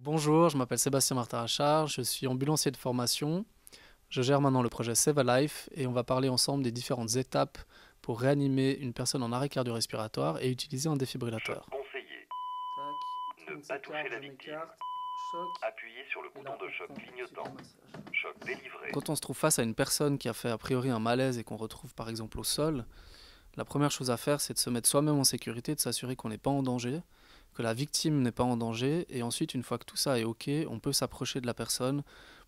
Bonjour, je m'appelle Sébastien Martin Achard, je suis ambulancier de formation. Je gère maintenant le projet Save a Life et on va parler ensemble des différentes étapes pour réanimer une personne en arrêt cardio-respiratoire et utiliser un défibrillateur. Conseiller. Ne pas toucher la victime. Appuyez sur le bouton de choc clignotant. Choc délivré. Quand on se trouve face à une personne qui a fait a priori un malaise et qu'on retrouve par exemple au sol, la première chose à faire c'est de se mettre soi-même en sécurité, de s'assurer qu'on n'est pas en danger que la victime n'est pas en danger. Et ensuite, une fois que tout ça est OK, on peut s'approcher de la personne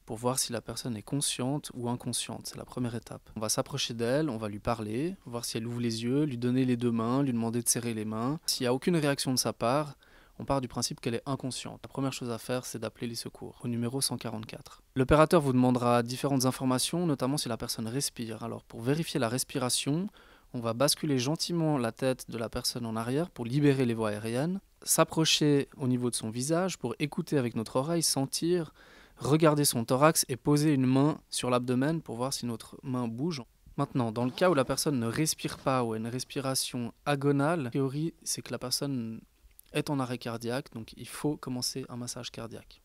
pour voir si la personne est consciente ou inconsciente. C'est la première étape. On va s'approcher d'elle, on va lui parler, voir si elle ouvre les yeux, lui donner les deux mains, lui demander de serrer les mains. S'il n'y a aucune réaction de sa part, on part du principe qu'elle est inconsciente. La première chose à faire, c'est d'appeler les secours au numéro 144. L'opérateur vous demandera différentes informations, notamment si la personne respire. Alors pour vérifier la respiration, on va basculer gentiment la tête de la personne en arrière pour libérer les voies aériennes, s'approcher au niveau de son visage pour écouter avec notre oreille, sentir, regarder son thorax et poser une main sur l'abdomen pour voir si notre main bouge. Maintenant, dans le cas où la personne ne respire pas ou a une respiration agonale, la théorie c'est que la personne est en arrêt cardiaque, donc il faut commencer un massage cardiaque.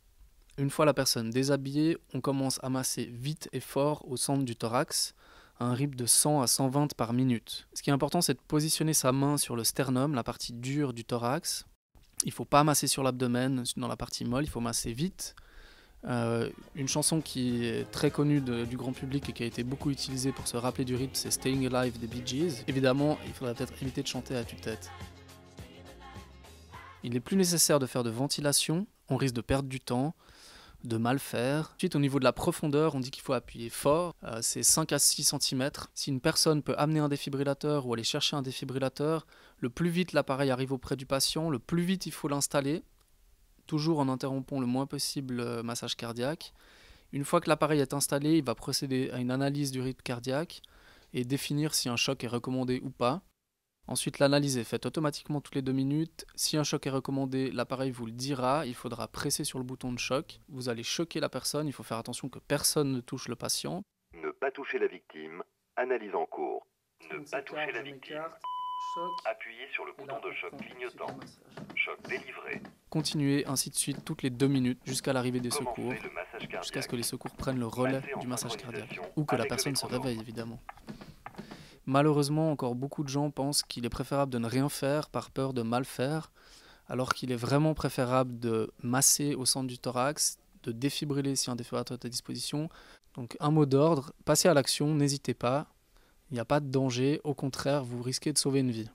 Une fois la personne déshabillée, on commence à masser vite et fort au centre du thorax un rythme de 100 à 120 par minute. Ce qui est important, c'est de positionner sa main sur le sternum, la partie dure du thorax. Il ne faut pas masser sur l'abdomen, dans la partie molle, il faut masser vite. Euh, une chanson qui est très connue du grand public et qui a été beaucoup utilisée pour se rappeler du rythme, c'est Staying Alive des Bee Gees. Évidemment, il faudrait peut-être éviter de chanter à tue-tête. Il n'est plus nécessaire de faire de ventilation, on risque de perdre du temps de mal faire. Ensuite, au niveau de la profondeur, on dit qu'il faut appuyer fort. Euh, c'est 5 à 6 cm. Si une personne peut amener un défibrillateur ou aller chercher un défibrillateur, le plus vite l'appareil arrive auprès du patient, le plus vite il faut l'installer, toujours en interrompant le moins possible le massage cardiaque. Une fois que l'appareil est installé, il va procéder à une analyse du rythme cardiaque et définir si un choc est recommandé ou pas. Ensuite, l'analyse est faite automatiquement toutes les deux minutes. Si un choc est recommandé, l'appareil vous le dira. Il faudra presser sur le bouton de choc. Vous allez choquer la personne. Il faut faire attention que personne ne touche le patient. Ne pas toucher la victime. Analyse en cours. Ne pas toucher la victime. Appuyez sur le bouton de choc clignotant. Choc délivré. Continuez ainsi de suite toutes les deux minutes jusqu'à l'arrivée des secours, jusqu'à ce que les secours prennent le relais du massage cardiaque, ou que la personne se réveille évidemment. Malheureusement, encore beaucoup de gens pensent qu'il est préférable de ne rien faire par peur de mal faire, alors qu'il est vraiment préférable de masser au centre du thorax, de défibriller si un défibrillateur est à disposition. Donc un mot d'ordre, passez à l'action, n'hésitez pas, il n'y a pas de danger, au contraire, vous risquez de sauver une vie.